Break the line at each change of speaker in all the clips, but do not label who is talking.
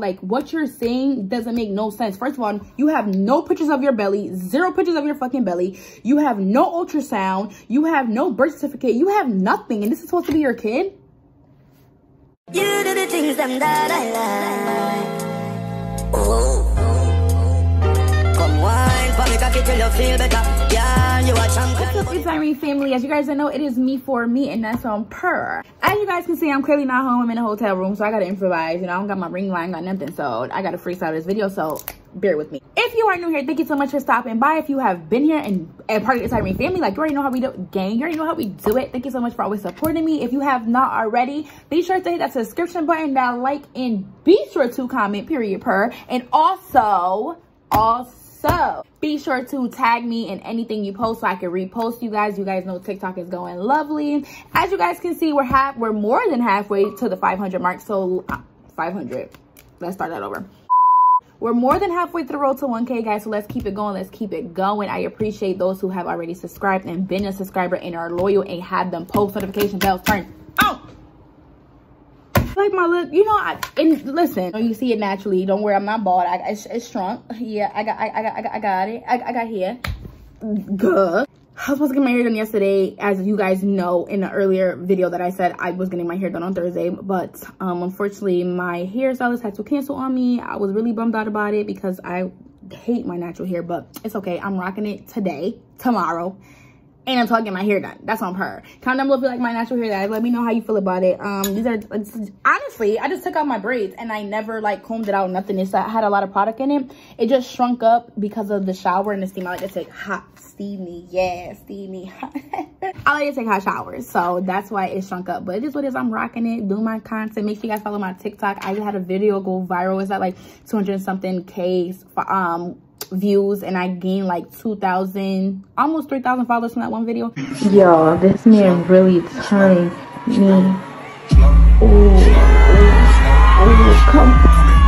like what you're saying doesn't make no sense. First of all, you have no pictures of your belly, zero pictures of your fucking belly. You have no ultrasound. You have no birth certificate. You have nothing. And this is supposed to be your kid? You do the things that I like. Oh. What's up, it's Irene family. As you guys know, it is me for me, and that's on purr. As you guys can see, I'm clearly not home. I'm in a hotel room, so I gotta improvise. You know, I don't got my ring line, got nothing, so I gotta freestyle this video. So bear with me. If you are new here, thank you so much for stopping by. If you have been here and, and part of the Irene family, like you already know how we do it, gang, you already know how we do it. Thank you so much for always supporting me. If you have not already, be sure to hit that subscription button, that like, and be sure to comment, period, per. And also, also, be sure to tag me in anything you post so I can repost you guys. You guys know TikTok is going lovely. As you guys can see, we're half, we're more than halfway to the 500 mark. So uh, 500. Let's start that over. We're more than halfway to the road to 1K, guys. So let's keep it going. Let's keep it going. I appreciate those who have already subscribed and been a subscriber and are loyal and have them post notification bells turned on. Like my look, you know, I, and listen, you see it naturally. Don't worry, I'm not bald. I, it's, it's shrunk. Yeah, I got, I, I got, I got, I got it. I, I got here. Good. I was supposed to get my hair done yesterday, as you guys know in the earlier video that I said I was getting my hair done on Thursday. But um, unfortunately, my hairstylist had to cancel on me. I was really bummed out about it because I hate my natural hair, but it's okay. I'm rocking it today, tomorrow, and I'm talking my hair done. That's on her. Comment down below if you like my natural hair, guys. Let me know how you feel about it. Um, these are honestly, I just took out my braids and I never like combed it out. Nothing. It's I had a lot of product in it. It just shrunk up because of the shower and the steam. I like to take hot steamy, yeah, steamy. I like to take hot showers, so that's why it shrunk up. But it is what it is. I'm rocking it, doing my content. Make sure you guys follow my TikTok. I had a video go viral. It's at like 200 something K um views and I gained like 2,000, almost 3,000 followers from that one video.
Yo, this man really turned me. Ooh, ooh, come.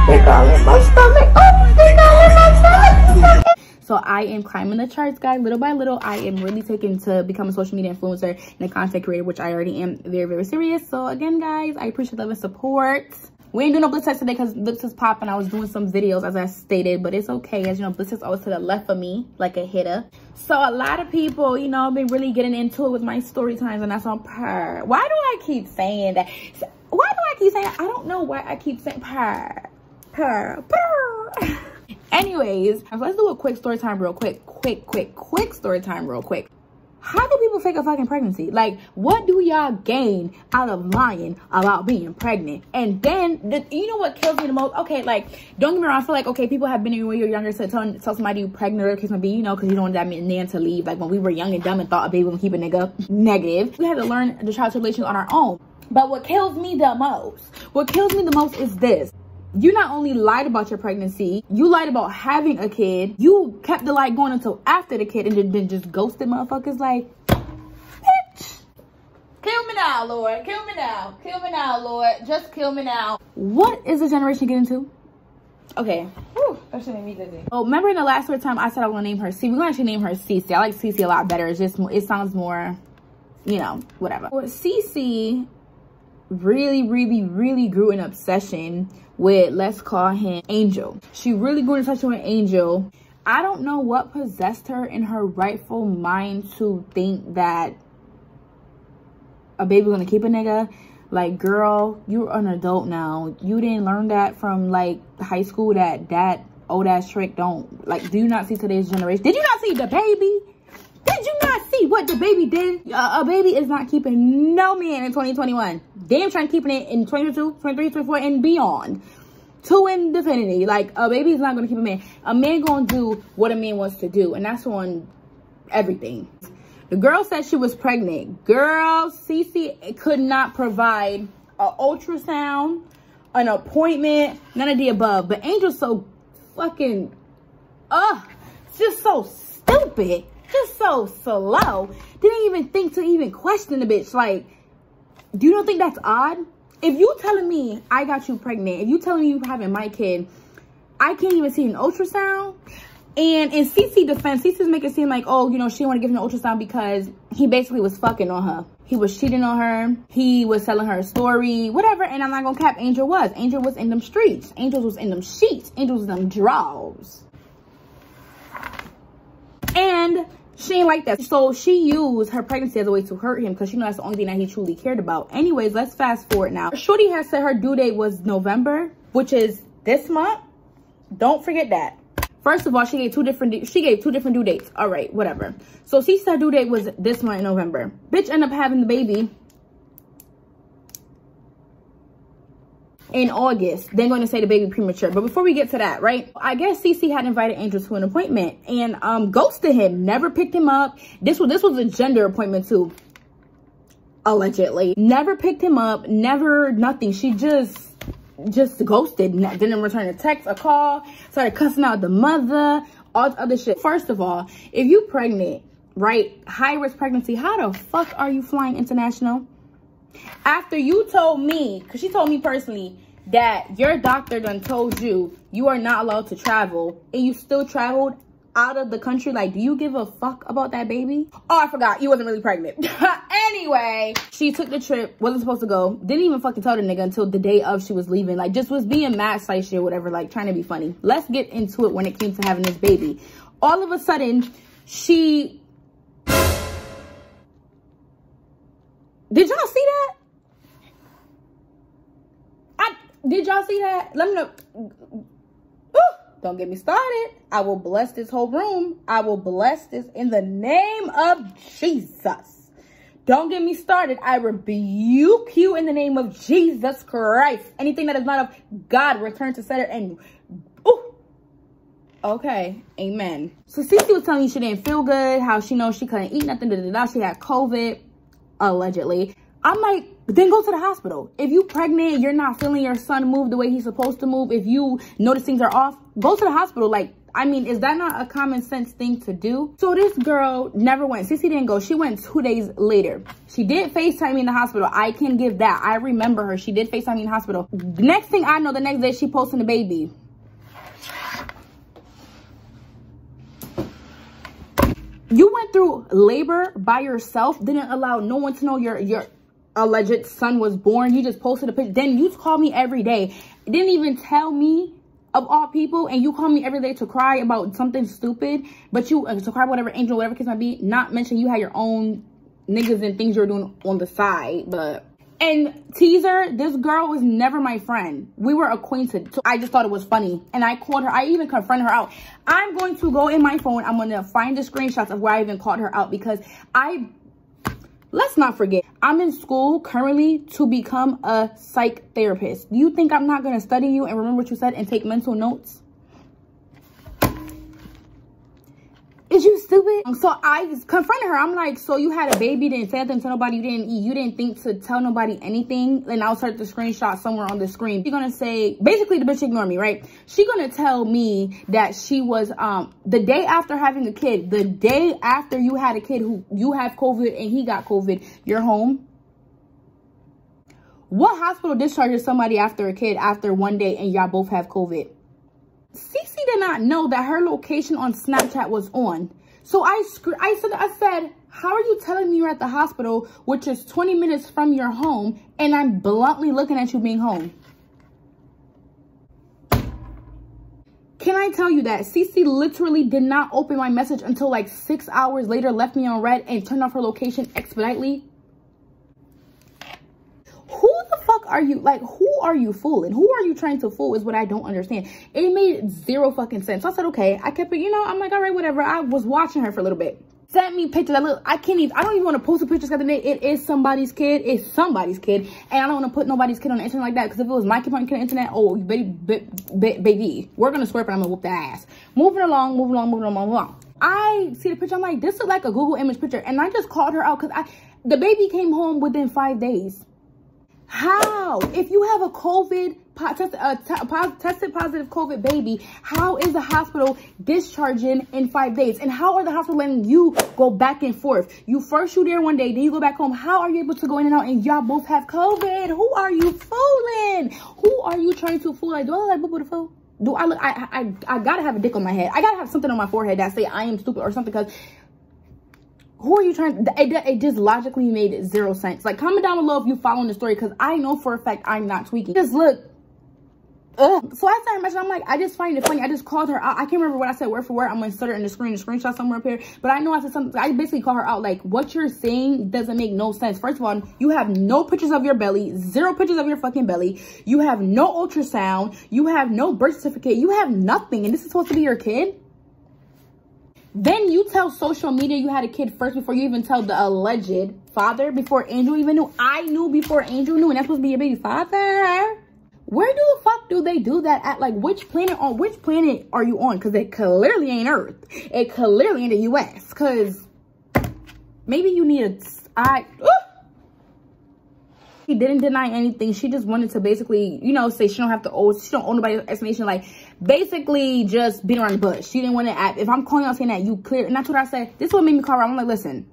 They got in my stomach. Oh, they got in my stomach.
So I am climbing the charts, guys. Little by little, I am really taking to become a social media influencer and a content creator, which I already am very, very serious. So again, guys, I appreciate love and support. We ain't doing no bliss test today because bliss is popping. I was doing some videos as I stated, but it's okay. As you know, bliss is always to the left of me, like a hitter. So a lot of people, you know, been really getting into it with my story times and that's on per. Why do I keep saying that? Why do I keep saying I don't know why I keep saying per, per, per. Anyways, let's do a quick story time real quick. Quick, quick, quick story time real quick. How do people fake a fucking pregnancy? Like, what do y'all gain out of lying about being pregnant? And then, the, you know what kills me the most? Okay, like, don't get me wrong. I feel like, okay, people have been in when you're younger to tell, tell somebody you're pregnant or case may be, you know, because you don't want that man to leave. Like, when we were young and dumb and thought a baby would keep a nigga negative. We had to learn the child tribulations on our own. But what kills me the most, what kills me the most is this you not only lied about your pregnancy, you lied about having a kid. You kept the light going until after the kid and then just ghosted motherfuckers like, bitch. Kill me now, Lord. Kill me now. Kill me now, Lord. Just kill me now. What is the generation getting to? Okay. Whew, that should make me dizzy. Oh, remember in the last time I said I was gonna name her C. We're gonna actually name her Cece. I like Cece a lot better. It's just, it sounds more, you know, whatever. Well, Cece really, really, really grew an obsession with, let's call him Angel. She really grew an obsession with Angel. I don't know what possessed her in her rightful mind to think that a baby gonna keep a nigga. Like, girl, you're an adult now. You didn't learn that from, like, high school that that old ass trick don't, like, do you not see today's generation? Did you not see DaBaby? Did you not see what the baby did? Uh, a baby is not keeping no man in 2021. Damn trying keeping it in 22, 23, 24, and beyond. To infinity. Like, a baby is not going to keep a man. A man going to do what a man wants to do. And that's on everything. The girl said she was pregnant. Girl, Cece could not provide an ultrasound, an appointment, none of the above. But Angel's so fucking, uh, just so stupid so slow. Didn't even think to even question the bitch. Like, do you don't think that's odd? If you telling me I got you pregnant, if you telling me you having my kid, I can't even see an ultrasound. And in Cece defense, Cece's making it seem like, oh, you know, she want to give him an ultrasound because he basically was fucking on her. He was cheating on her. He was telling her a story, whatever. And I'm not gonna cap, Angel was. Angel was in them streets. Angel was in them sheets. Angel was in them draws. And she ain't like that. So she used her pregnancy as a way to hurt him because she knows that's the only thing that he truly cared about. Anyways, let's fast forward now. Shorty has said her due date was November, which is this month. Don't forget that. First of all, she gave two different she gave two different due dates. All right, whatever. So she said due date was this month in November. Bitch ended up having the baby in August. They're going to say the baby premature. But before we get to that, right? I guess Cece had invited Angel to an appointment and um ghosted him. Never picked him up. This was this was a gender appointment too. Allegedly. Never picked him up. Never nothing. She just just ghosted, didn't return a text, a call, started cussing out the mother, all the other shit. First of all, if you pregnant, right, high risk pregnancy, how the fuck are you flying international? After you told me, because she told me personally, that your doctor done told you you are not allowed to travel and you still traveled out of the country like do you give a fuck about that baby? Oh i forgot. You wasn't really pregnant. Anyway she took the trip. Wasn't supposed to go. Didn't even fucking tell the nigga until the day of she was leaving. Like just was being mad slice shit whatever like trying to be funny. Let's get into it when it came to having this baby. All of a sudden she did y'all see that I did y'all see that let me know Ooh. Don't get me started. I will bless this whole room. I will bless this in the name of Jesus. Don't get me started. I rebuke you in the name of Jesus Christ. Anything that is not of God, return to center and. Okay, amen. So Cece was telling me she didn't feel good, how she knows she couldn't eat nothing, da, da, da. she had COVID, allegedly. I'm like, then go to the hospital. If you pregnant, you're not feeling your son move the way he's supposed to move. If you notice things are off, go to the hospital. Like, I mean, is that not a common sense thing to do? So this girl never went. Cece didn't go. She went two days later. She did FaceTime me in the hospital. I can give that. I remember her. She did FaceTime me in the hospital. Next thing I know, the next day she posting the baby. You went through labor by yourself, didn't allow no one to know your your alleged son was born. You just posted a picture. Then you call me every day. Didn't even tell me of all people and you call me every day to cry about something stupid but you uh, to cry whatever angel whatever case might be not mention you had your own niggas and things you're doing on the side but and teaser this girl was never my friend. We were acquainted. So i just thought it was funny. And i called her i even confronted her out. I'm going to go in my phone. I'm going to find the screenshots of where i even called her out because i let's not forget, I'm in school currently to become a psych therapist. Do you think I'm not going to study you and remember what you said and take mental notes? Is you stupid? So I confronted her. I'm like, so you had a baby, didn't say nothing to nobody, you didn't eat, you didn't think to tell nobody anything. And I'll start the screenshot somewhere on the screen. She's gonna say, basically the bitch ignore me, right? She gonna tell me that she was, um, the day after having a kid, the day after you had a kid who you have COVID and he got COVID, you're home. What hospital discharges somebody after a kid after one day and y'all both have COVID? Cece did not know that her location on Snapchat was on. So I, I, said, I said, how are you telling me you're at the hospital, which is 20 minutes from your home, and I'm bluntly looking at you being home? Can I tell you that Cece literally did not open my message until like six hours later, left me on read and turned off her location expeditely? fuck are you, like, who are you fooling? Who are you trying to fool is what I don't understand. It made zero fucking sense. So I said, okay, I kept it, you know, I'm like, all right, whatever. I was watching her for a little bit. Sent me pictures. I look, I can't even, I don't even want to post a picture because the it is somebody's kid. It's somebody's kid. And I don't want to put nobody's kid on the internet like that because if it was my kid on the internet, oh, baby, baby, baby, we're going to swear, but I'm going to whoop the ass. Moving along, moving along, moving along, moving along. I see the picture. I'm like, this is like a Google image picture. And I just called her out because I, the baby came home within five days. How? If you have a COVID, test, uh, tested positive COVID baby, how is the hospital discharging in five days? And how are the hospital letting you go back and forth? You first shoot there one day, then you go back home. How are you able to go in and out and y'all both have COVID? Who are you fooling? Who are you trying to fool? Like, do I look like Boo Boo the Fool? do I look? I, I I gotta have a dick on my head. I gotta have something on my forehead that say I am stupid or something. Because who are you trying? It, it just logically made zero sense. Like comment down below if you following the story because I know for a fact I'm not tweaking. Just look. Ugh. So I started messaging. I'm like, I just find it funny. I just called her out. I can't remember what I said word for word. I'm gonna insert it in the screen, the screenshot somewhere up here. But I know I said something. I basically call her out. Like, what you're saying doesn't make no sense. First of all, you have no pictures of your belly, zero pictures of your fucking belly. You have no ultrasound. You have no birth certificate. You have nothing. And this is supposed to be your kid. Then you tell social media you had a kid first before you even tell the alleged father, before Angel even knew. I knew before Angel knew, and that's supposed to be your baby father. Where do the fuck do they do that at? Like, which planet on which planet are you on? Because it clearly ain't Earth. It clearly ain't the U.S. Because maybe you need a... I... Uh, didn't deny anything. She just wanted to basically, you know, say she don't have to owe, she don't owe nobody's explanation. Like, basically just beat around the bush. She didn't want to act. If I'm calling out saying that, you clear. And that's what I said. This is what made me call her. I'm like, listen,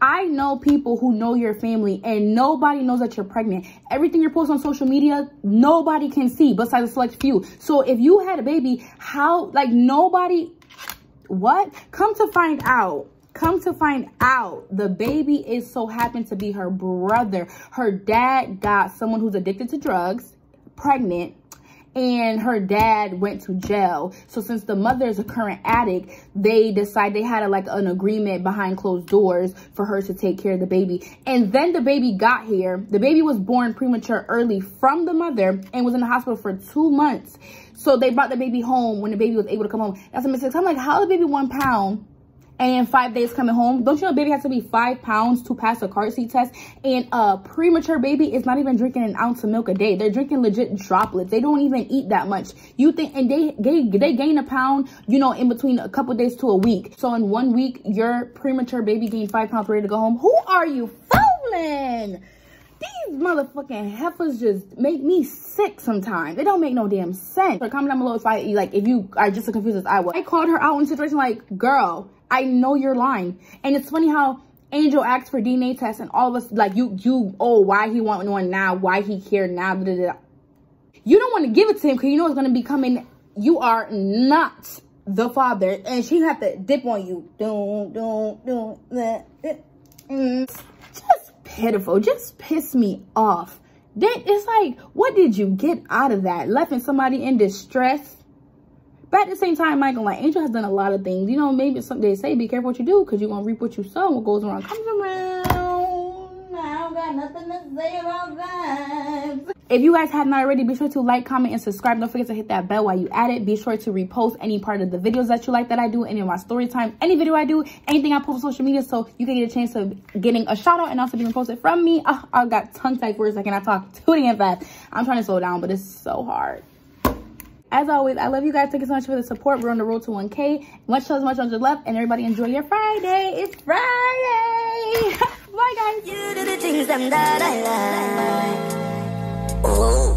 I know people who know your family and nobody knows that you're pregnant. Everything you're posting on social media, nobody can see besides a select few. So if you had a baby, how, like nobody, what? Come to find out, come to find out, the baby is so happened to be her brother. Her dad got someone who's addicted to drugs, pregnant, and her dad went to jail. So since the mother is a current addict, they decide they had a, like an agreement behind closed doors for her to take care of the baby. And then the baby got here. The baby was born premature early from the mother and was in the hospital for two months. So they brought the baby home when the baby was able to come home. That's a mistake. I'm like, how the baby one pound and five days coming home. Don't you know baby has to be five pounds to pass a car seat test? And a premature baby is not even drinking an ounce of milk a day. They're drinking legit droplets. They don't even eat that much. You think, and they, they, they gain a pound, you know, in between a couple days to a week. So in one week, your premature baby gained five pounds ready to go home. Who are you fooling? These motherfucking heifers just make me sick sometimes. They don't make no damn sense. So comment down below if I, like, if you are just as confused as I was. I called her out in a situation like, girl, I know you're lying. And it's funny how Angel asked for DNA test and all of us, like, you, you, oh, why he want one now? Why he here now? Blah, blah, blah. You don't want to give it to him because you know it's going to be coming. You are not the father. And she have to dip on you. Don't, don't, don't. Just pitiful. Just piss me off. Then it's like, what did you get out of that? Left somebody in distress? But at the same time, Michael, like Angel has done a lot of things. You know, maybe they say be careful what you do because you're gonna reap what you sow. What goes around comes around. I don't got nothing to say about that. If you guys haven't already, be sure to like, comment, and subscribe. Don't forget to hit that bell while you at it. Be sure to repost any part of the videos that you like that I do, any of my story time, any video I do, anything I post on social media, so you can get a chance of getting a shout out and also being posted from me. Oh, I got tongue tied for a second. I talk too damn fast. I'm trying to slow down, but it's so hard. As always, I love you guys. Thank you so much for the support. We're on the road to 1K. Much love, much on your love. And everybody enjoy your Friday. It's Friday. Bye, guys. You do the things that I like. Oh.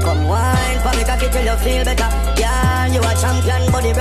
Come wine for me, cocky till you feel better. Yeah, you a champion, body